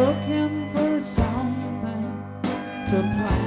looking for something to play.